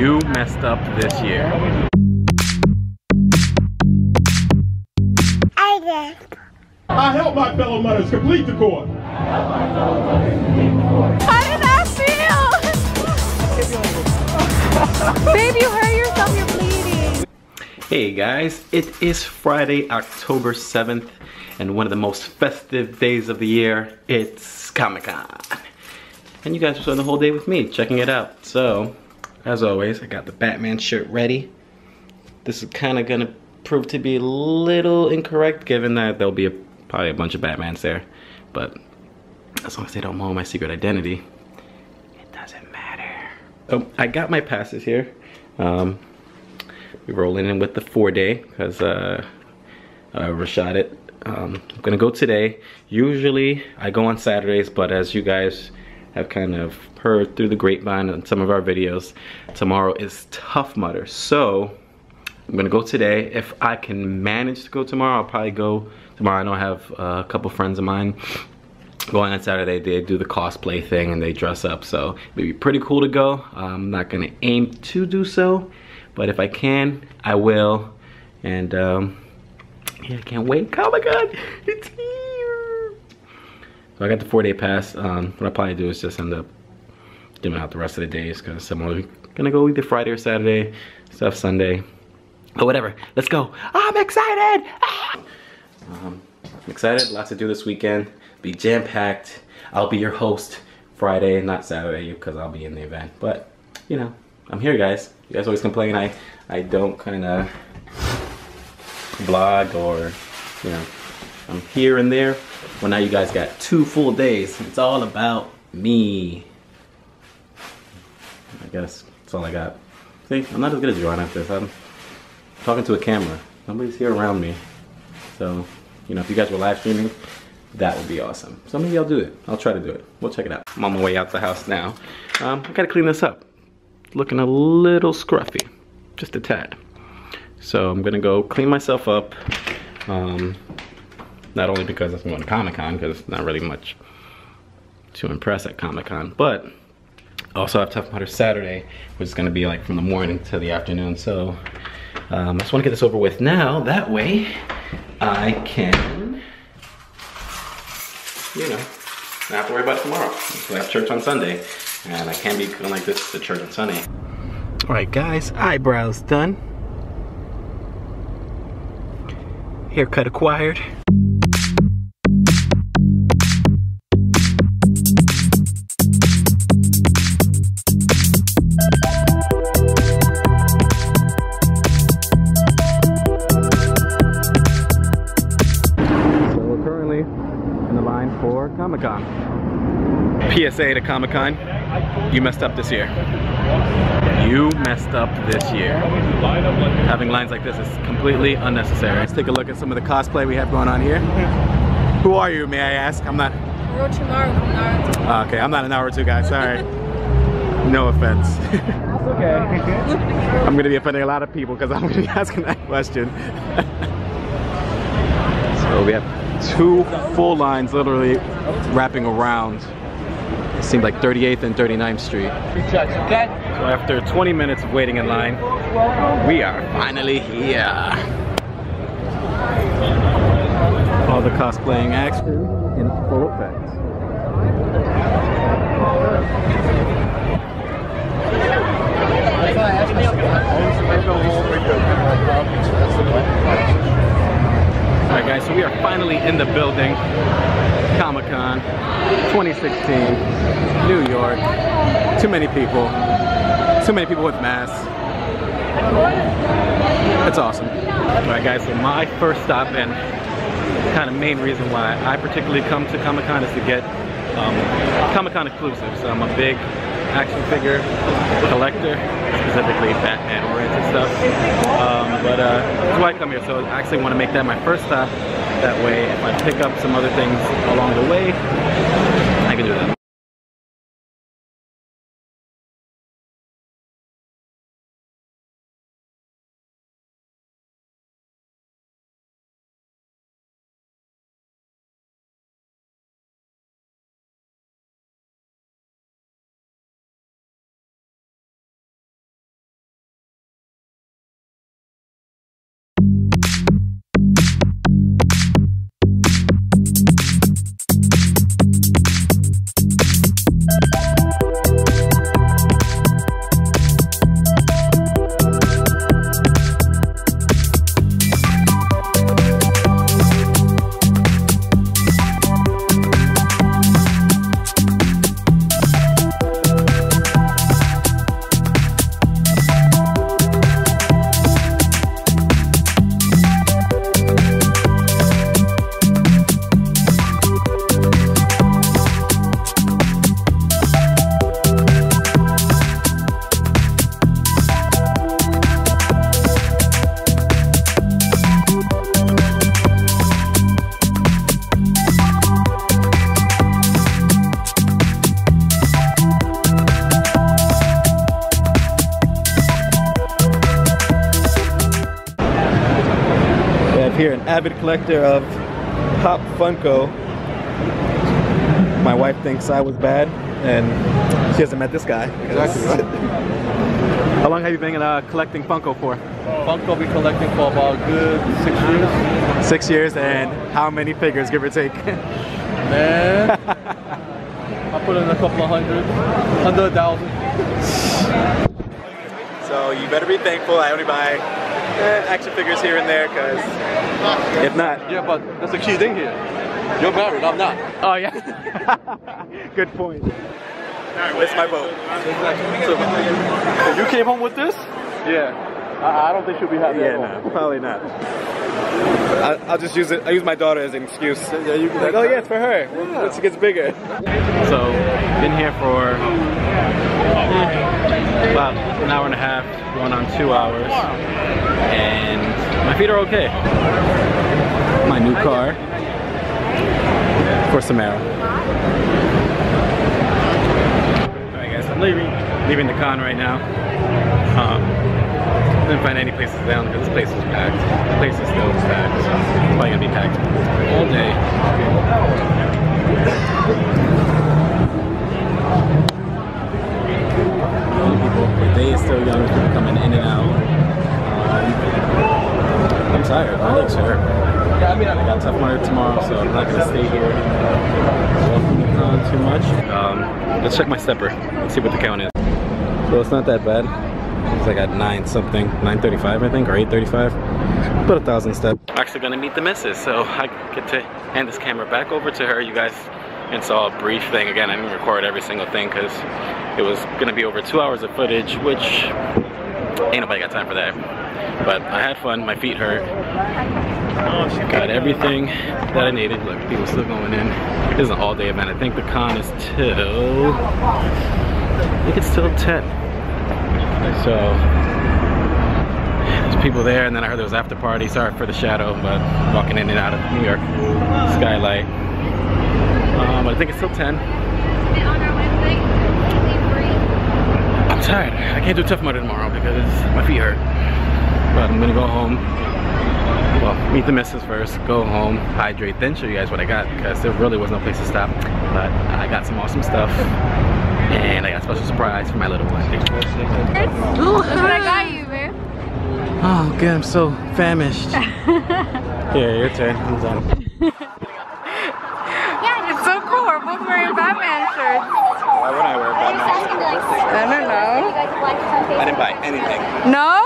You messed up this year. I did. I help my fellow mudders complete the course. How did that feel? Babe, you hurt yourself, you're bleeding. Hey guys, it is Friday, October 7th, and one of the most festive days of the year. It's Comic-Con. And you guys are spending the whole day with me, checking it out. So, as always, I got the Batman shirt ready. This is kind of gonna prove to be a little incorrect, given that there'll be a, probably a bunch of Batmans there. But as long as they don't know my secret identity, it doesn't matter. Oh, I got my passes here. Um, we're rolling in with the four day because uh, uh, it. Um, I'm gonna go today. Usually I go on Saturdays, but as you guys have kind of heard through the grapevine on some of our videos, tomorrow is Tough Mudder. So I'm gonna go today. If I can manage to go tomorrow, I'll probably go tomorrow. I know I have a couple friends of mine going on Saturday, they do the cosplay thing and they dress up. So it'd be pretty cool to go. I'm not gonna aim to do so, but if I can, I will. And um, yeah, I can't wait. Comic-Con, it's here. So I got the four day pass. Um, what I'll probably do is just end up giving out the rest of the days because I'm only gonna go either Friday or Saturday, stuff Sunday, or whatever. Let's go. I'm excited. Ah! Um, I'm excited, lots to do this weekend. Be jam-packed. I'll be your host Friday, not Saturday, because I'll be in the event. But, you know, I'm here, guys. You guys always complain I, I don't kind of vlog or, you know, I'm here and there. Well, now you guys got two full days. It's all about me. I guess that's all I got. See, I'm not as good as Joanna at this. I'm talking to a camera. Nobody's here around me. So, you know, if you guys were live streaming, that would be awesome. So maybe I'll do it. I'll try to do it. We'll check it out. I'm on my way out the house now. Um, I gotta clean this up. Looking a little scruffy, just a tad. So I'm gonna go clean myself up. Um, not only because I'm going to Comic-Con, because not really much to impress at Comic-Con, but also I have Tough Mudder Saturday, which is gonna be like from the morning to the afternoon. So um, I just wanna get this over with now. That way I can, you know, not have to worry about tomorrow. So I have church on Sunday, and I can't be going like this to church on Sunday. All right, guys, eyebrows done. Haircut acquired. Comic-Con. PSA to Comic-Con, you messed up this year. You messed up this year. Having lines like this is completely unnecessary. Let's take a look at some of the cosplay we have going on here. Who are you, may I ask? I'm not, Orochimaru from Naruto. uh, okay, I'm not an Naruto guy, sorry. No offense. Okay. I'm gonna be offending a lot of people because I'm gonna be asking that question. so we have two full lines literally wrapping around. It seemed like 38th and 39th Street. okay? So after 20 minutes of waiting in line, we are finally here. All the cosplaying acts in full effect. All right, guys, so we are finally in the building. Comic Con 2016, New York. Too many people. Too many people with masks. It's awesome. All right, guys, so my first stop and kind of main reason why I particularly come to Comic Con is to get um, Comic Con exclusives. I'm a big action figure collector, specifically Batman oriented stuff. Um, but uh, that's why I come here. So I actually want to make that my first stop. That way, if I pick up some other things along the way, Here, an avid collector of Pop Funko. My wife thinks I was bad, and she hasn't met this guy. Exactly. How long have you been uh, collecting Funko for? Funko been collecting for about a good six years. Six years, and how many figures, give or take? Man, I put in a couple of hundred, under a thousand. so you better be thankful I only buy eh, action figures here and there, because if not, Yeah, but that's the key thing here. You're married, I'm not. Oh yeah. Good point. That's my vote. If you came home with this, yeah, I, I don't think she'll be happy Yeah, at no, probably not. I, I'll just use it. I use my daughter as an excuse. Yeah, you can Like, oh yeah, it's for her. Once it gets bigger. So, been here for eh, about an hour and a half, going on two hours, and my feet are okay. My new car for Samara. Alright guys, I'm leaving, leaving the con right now. Um, didn't find any places down because this place was packed. The place is still packed, so it's probably gonna be packed all day. Many people, the day is still young, people coming in and out. Um, I'm tired, my legs hurt. I mean, I got Tough Mudder tomorrow, so I'm not gonna stay here uh, too much. Um, let's check my stepper. Let's see what the count is. So it's not that bad. It's like at nine something, 935 I think, or 835. About a thousand steps. I'm actually gonna meet the missus, so I get to hand this camera back over to her. You guys and saw a brief thing. Again, I didn't record every single thing because it was gonna be over two hours of footage, which ain't nobody got time for that. But I had fun, my feet hurt. Got everything that I needed. Look, people still going in. This is an all day event. I think the con is till, I think it's till 10. So, there's people there, and then I heard there was after party. Sorry for the shadow, but walking in and out of New York skylight. Um, but I think it's still 10. I'm tired. I can't do Tough Mudder tomorrow because my feet hurt. But I'm gonna go home. Well, meet the missus first, go home, hydrate, then show you guys what I got because there really was no place to stop. But I got some awesome stuff. And I got a special surprise for my little one. That's what I got you, babe. Oh, good. I'm so famished. yeah, your turn. I'm done. Yeah, it's so cool. We're both Batman shirts. Why would I wear Batman? I don't know. I didn't buy anything. No?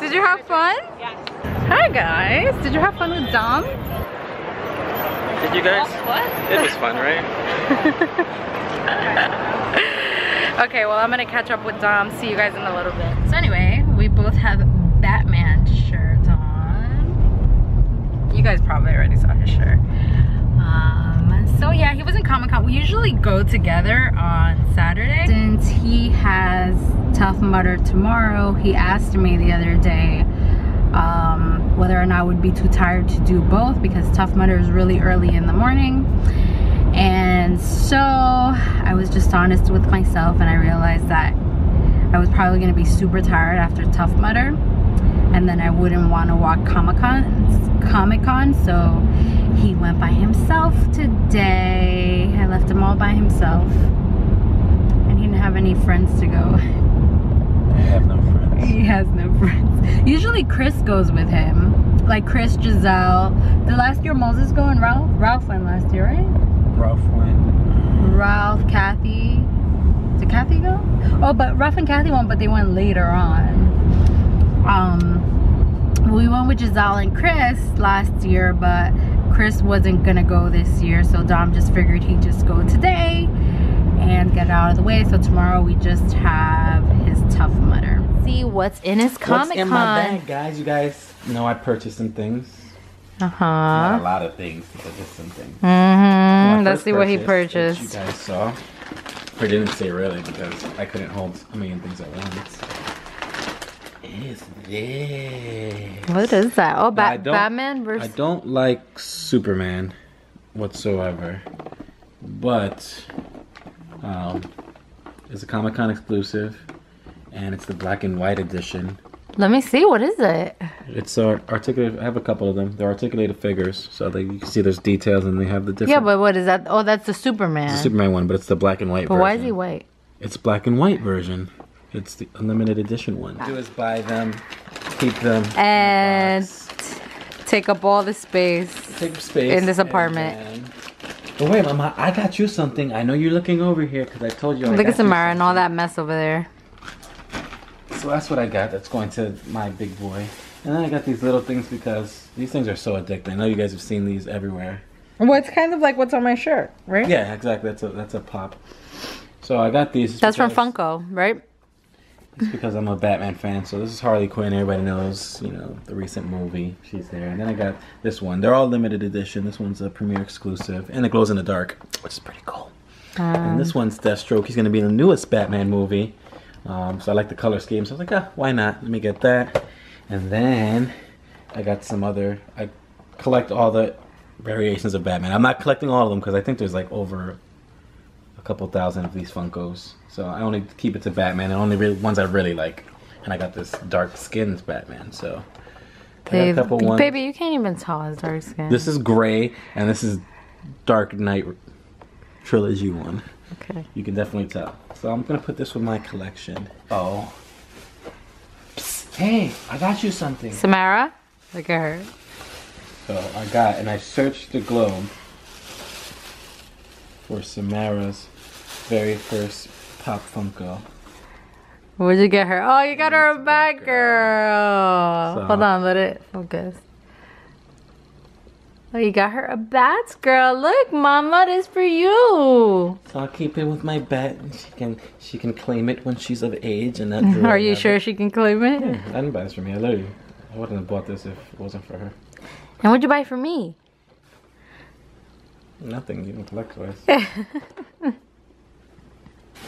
Did you have fun? Yeah. Hi guys. Did you have fun with Dom? Did you guys? What? It was fun, right? Okay, well I'm gonna catch up with Dom. See you guys in a little bit. So anyway, we both have Batman shirts on. You guys probably already saw his shirt. Comic Con. We usually go together on Saturday. Since he has Tough Mudder tomorrow, he asked me the other day um, whether or not I would be too tired to do both because Tough Mudder is really early in the morning. And so I was just honest with myself and I realized that I was probably gonna be super tired after Tough Mudder and then I wouldn't want to walk Comic-Con Comic-Con so he went by himself today. I left him all by himself. And he didn't have any friends to go. I have no friends. he has no friends. Usually Chris goes with him. Like Chris Giselle. The last year Moses go and Ralph? Ralph went last year right? Ralph went. Ralph Kathy. Did Kathy go? Oh but Ralph and Kathy went but they went later on. Um we went with Giselle and Chris last year but Chris wasn't gonna go this year so Dom just figured he'd just go today and get out of the way so tomorrow we just have his Tough Mudder see what's in his comic What's in my bag, guys? You guys know I purchased some things. uh-huh Not a lot of things, but just some things. mm-hmm. Let's see what he purchased You guys saw. Or didn't say really because I couldn't hold a million things at once. Is this? what is that oh ba- Batman I don't like Superman whatsoever, but um, it's a Comic Con exclusive, and it's the black and white edition Let me see. What is it? It's uh, articulated. I have a couple of them. They're articulated figures, so they, you can see there's details and they have the different. Yeah, but what is that? Oh, that's the Superman. the Superman one, but it's the black and white but version. why is he white? It's black and white version. It's the unlimited edition one. Do is buy them, keep them, And take up all the space. take space in this apartment. then- Oh wait, Mama, I got you something. I know you're looking over here because I told you. I Look got at you Samara and all that mess over there. So that's what I got. That's going to my big boy. And then I got these little things because these things are so addictive. I know you guys have seen these everywhere. Well, it's kind of like what's on my shirt, right? Yeah, exactly. That's a that's a pop. So I got these. That's from Funko, right? It's because I'm a Batman fan. So this is Harley Quinn. Everybody knows, you know, the recent movie. She's there. And then I got this one. They're all limited edition. This one's a premiere exclusive, and it glows in the dark, which is pretty cool. and this one's Deathstroke. He's gonna be in the newest Batman movie. Um, so I like the color scheme. So I was like, ah, why not? Let me get that. And then I got some other. I collect all the variations of Batman. I'm not collecting all of them because I think there's like over couple thousand of these Funkos. So I only keep it to Batman and only really ones I really like. And I got this dark skins Batman. So I got a Babe, couple ones. baby, you can't even tell his dark skin. This is gray and this is Dark Knight trilogy one. okay. You can definitely tell. So I'm gonna put this with my collection. Oh. Psst, hey, I got you something. Samara, look at her. So I got, and I searched the globe for Samara's very first Pop Funko. Where'd you get her? Oh, you got her a bad girl. So- Hold on, let it focus. Oh, you got her a bats girl. Look, mama, this is for you. So I'll keep it with my bat, and she can she can claim it when she's of age, and that. Are you sure she can claim it? I didn't buy this for me. I literally, I wouldn't have bought this if it wasn't for her. And what'd you buy for me? Nothing. You don't collect toys.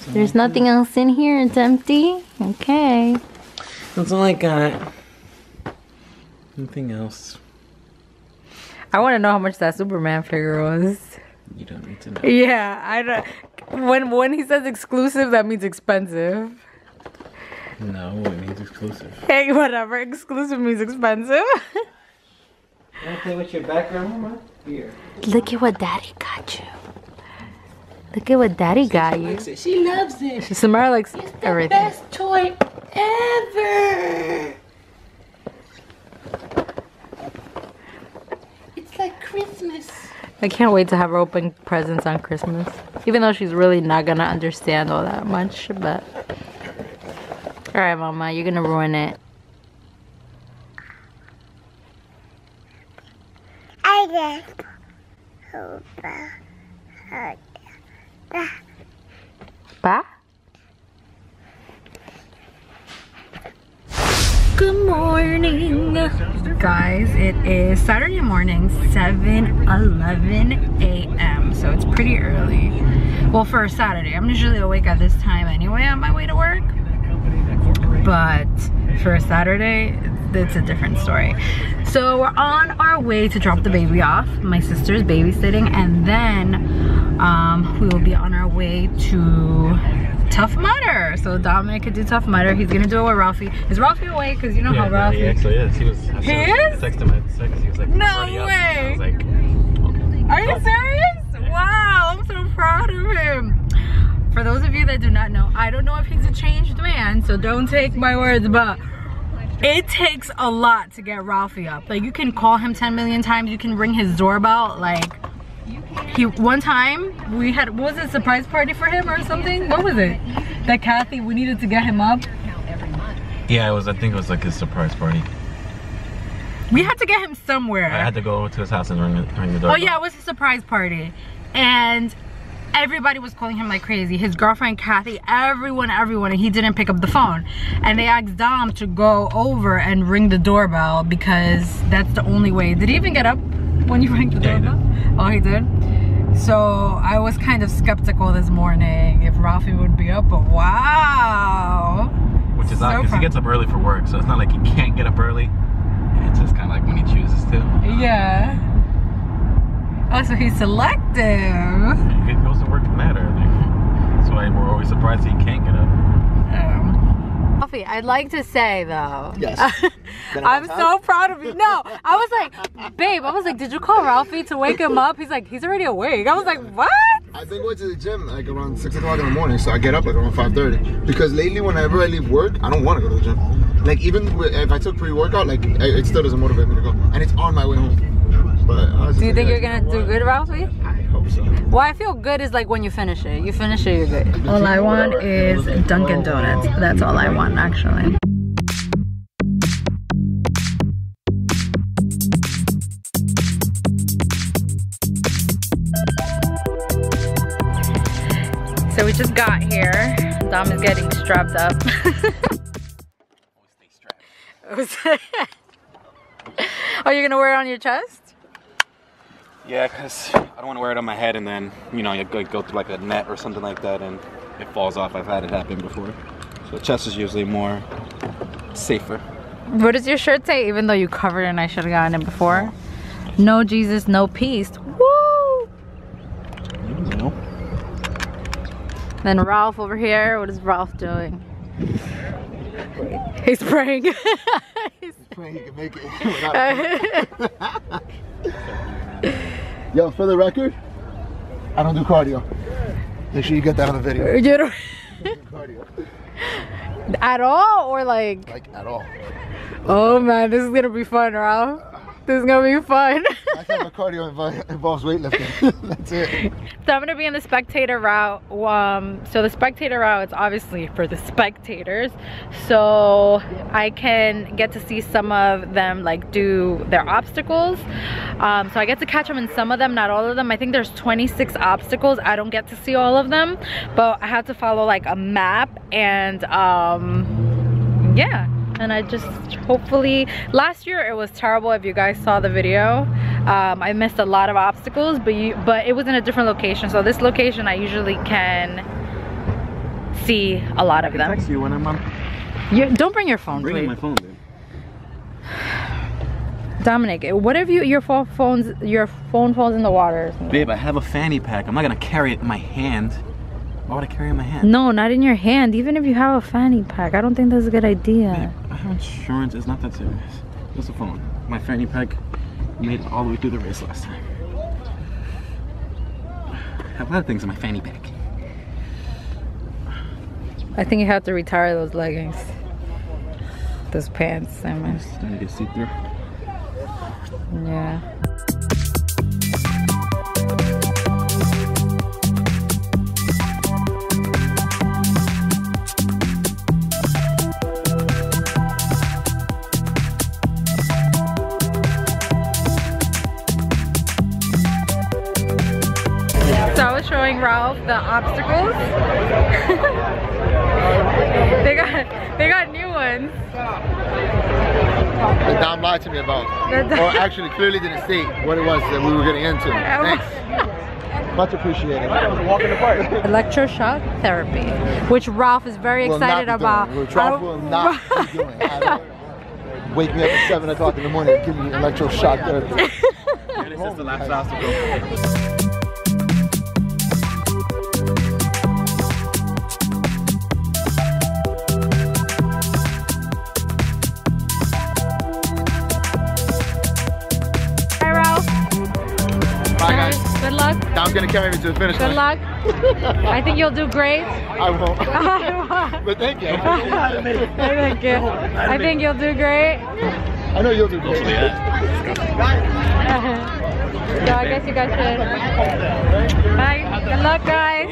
There's nothing else in here. It's empty. Okay. That's all I got. Nothing else. I want to know how much that Superman figure was. You don't need to know. Yeah, I don't. When when he says exclusive, that means expensive. No, it means exclusive. Hey, whatever. Exclusive means expensive. Wanna play with your background, Mama? Here. Look at what Daddy got you. Look at what Daddy got you. She loves it. Samara likes everything. toy ever. It's like Christmas. I can't wait to have her open presents on Christmas. Even though she's really not gonna understand all that much, but. Alright, Mama, you're gonna ruin it. Good morning, guys. It is Saturday morning, 7 11 a.m. So it's pretty early. Well, for a Saturday, I'm usually awake at this time anyway on my way to work. But for a Saturday, it's a different story. So we're on our way to drop the baby off. My sister's babysitting, and then um, we will be on our way to Tough Mudder. So Dominic could do Tough Mudder. He's gonna do it with Ralphie. Is Ralphie away? Because you know how Ralphie. Yeah, he actually is. He was. He is? Text him at six. He was like, No "Already up." I way. was like, Are you serious? Wow, I'm so proud of him. For those of you that do not know, I don't know if he's a changed man, so don't take my words, but it takes a lot to get Ralphie up. Like you can call him 10 million times, you can ring his doorbell, like he one time we had what was it surprise party for him or something? What was it? That Kathy we needed to get him up. yeah, it was. I think it was like his surprise party. We had to get him somewhere. I had to go to his house and ring, the- ring the door. Oh yeah, it was a surprise party. And everybody was calling him like crazy. His girlfriend Kathy, everyone, everyone, and he didn't pick up the phone. And they asked Dom to go over and ring the doorbell because that's the only way. Did he even get up when you rang the Yeah, he doorbell? Oh, he did? So I was kind of skeptical this morning if Ralphie would be up, but wow. Which is So odd because he gets up early for work, so it's not like he can't get up early. It's just kind of like when he chooses to. Yeah. Oh, so he's selective. He goes to work mad early. That's why we're always surprised he can't get up. Um, Ralphie, I'd like to say though. Yes. Been a I'm long so proud of you. No, I was like, babe, I was like, did you call Ralphie to wake him up? He's like, he's already awake. I was like, what? I've been going to the gym like around six o'clock in the morning, so I get up like around five thirty. Because lately, whenever I leave work, I don't want to go to the gym. Like even if I took pre-workout, like it still doesn't motivate me to go, and it's on my way home. But Do you think you're gonna do good, Ralphie? I hope so. Well, I feel good is like when you finish it. You finish it, you're good. All I want is Dunkin' Donuts. That's all I want, actually. So we just got here. Dom is getting strapped up. oh, you're gonna wear it on your chest? Yeah, because I don't want to wear it on my head and then, you know, you go, go through like a net or something like that and it falls off. I've had it happen before. So chest is usually more safer. What does your shirt say? Even though you covered it and I should have gotten it before. No Jesus, no peace. Woo! You know. Then Ralph over here. What is Ralph doing? He's praying. He's- Praying he can make it. Yo, for the record, I don't do cardio. Make sure you get that on the video. you don't- Cardio, At all? Or like, like at all. oh man, this is gonna be fun, Ralph. This is gonna be fun. My type of cardio involves weightlifting. That's it. So I'm gonna be in the spectator route. Um, so the spectator route is obviously for the spectators. So I can get to see some of them like do their obstacles. Um, so I get to catch them in some of them, not all of them. I think there's 26 obstacles. I don't get to see all of them, but I had to follow like a map and um, yeah and I just hopefully last year it was terrible if you guys saw the video um, I missed a lot of obstacles but you but it was in a different location so this location I usually can see a lot of them Text you when I'm on. you, don't bring your phone Bringing my phone, dude. Dominic what if you your phone phones your phone falls in the water? Babe, I have a fanny pack. I'm not gonna carry it in my hand. Why would I carry in my hand? no not in your hand even if you have a fanny pack I don't think that's a good idea I have insurance. It's not that serious. What's the phone? My fanny pack made it all the way through the race last time. I have a lot of things in my fanny pack. I think you have to retire those leggings those pants I mean Starting to see through. yeah Ralph the obstacles. they got they got new ones. That Dom lied to me about. That- or actually clearly didn't state what it was that we were getting into. Oh. Thanks. Much appreciated. Electroshock therapy, which Ralph is very Will not excited be about. Doing. Ralph will not be doing. at all. Wake me up at 7 o'clock in the morning and give me electroshock therapy. This is the last obstacle. Good luck. Dom's gonna carry me to the finish Good line. luck. I think you'll do great. I won't. but thank you. Thank you. I think you'll do great. I know you'll do great. so I guess you guys should. Bye. Good luck, guys.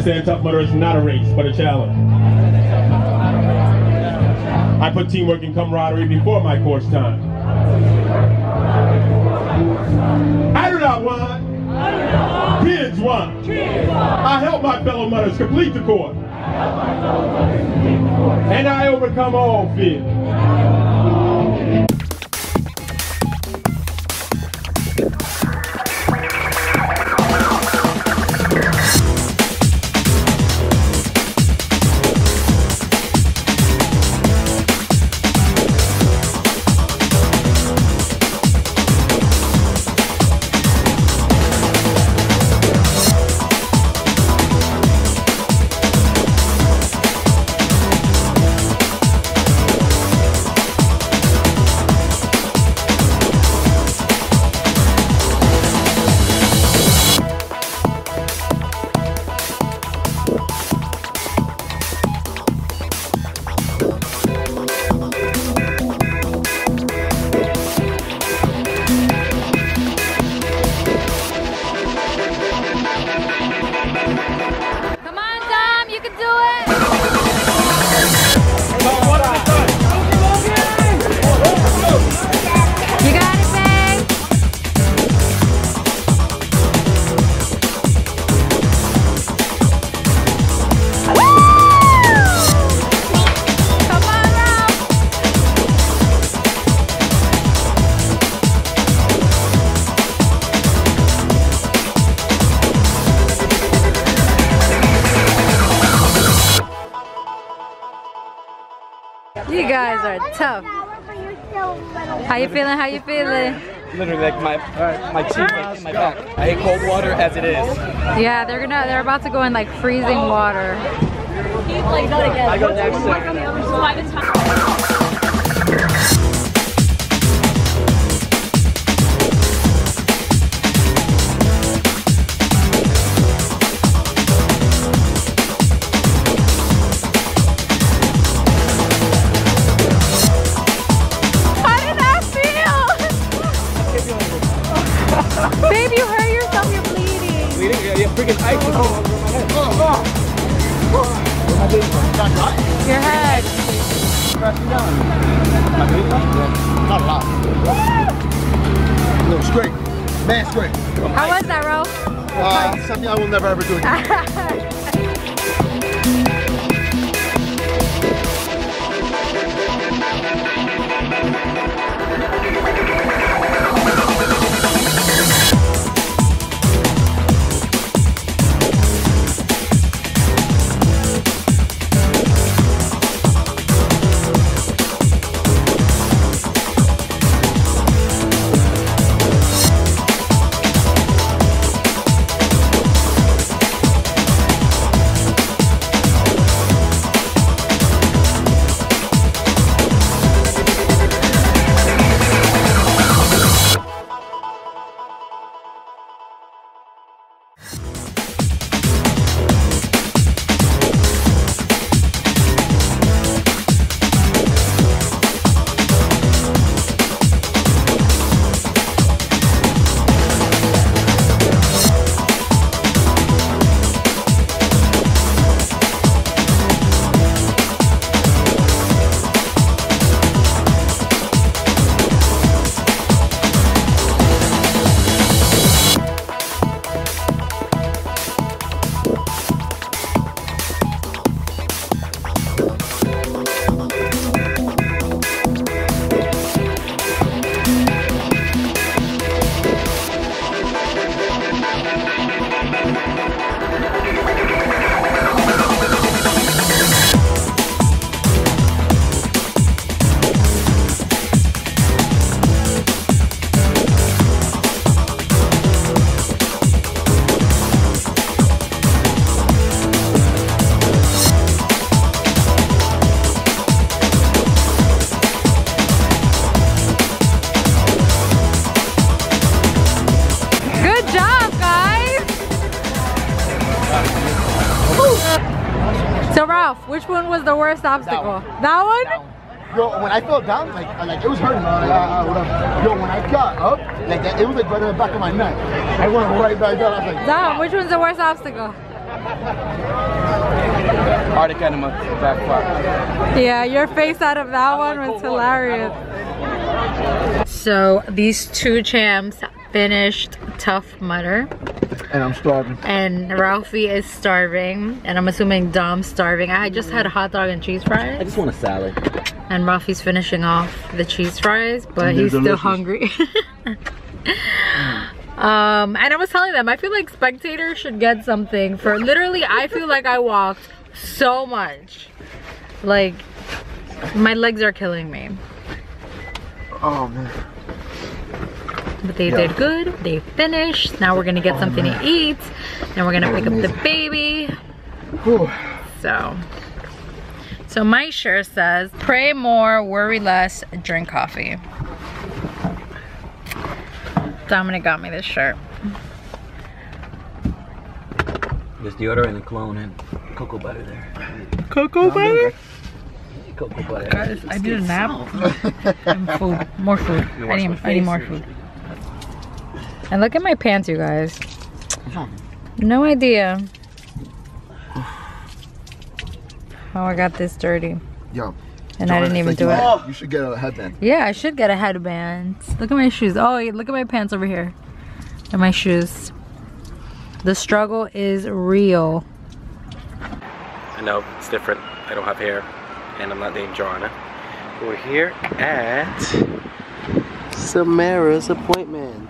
Understand Tough Mudder is not a race, but a challenge. I put teamwork and camaraderie before my course time. I do not want. Kids want. I help my fellow mudders complete the course. And I overcome all fear. Guys are tough. How you feeling? How you feeling? Literally like my uh, my cheek like my back. I hate cold water as it is. Yeah, they're gonna they're about to go in like freezing water. I go next Babe, you hurt yourself, you're bleeding. Bleeding? Yeah, yeah, freaking ice is all over my head. Your head. Not a lot. No, it's great. Man, it's great. How was that, Ro? Uh, something I will never ever do again. right in the back of my neck. I went right back down. I was like, Dom, which one's the worst obstacle? Arctic enema back part. Yeah, your face out of that one was hilarious. So these two champs finished Tough Mudder and I'm starving. and Ralphie is starving and I'm assuming Dom's starving. I just had a hot dog and cheese fries. I just want a salad. and Ralphie's finishing off the cheese fries but And they're he's still delicious. hungry. um, and I was telling them I feel like spectators should get something for literally I feel like I walked so much. Like my legs are killing me. Oh man. But they Yeah. did good. They finished. Now we're gonna get something to eat. And we're gonna pick up the baby. Whew. So, so my shirt says, pray more, worry less, drink coffee. Dominic got me this shirt. There's deodorant and cologne and cocoa butter there. Cocoa butter? Cocoa butter. Guys, I did a nap. food, more food. I need, I need more food. And look at my pants, you guys. No idea how I got this dirty. Yo. And I didn't even do it. You should get a headband. Yeah, I should get a headband. Look at my shoes. Oh, look at my pants over here. And my shoes. The struggle is real. I know, it's different. I don't have hair and I'm not named Joanna. We're here at Samara's appointment.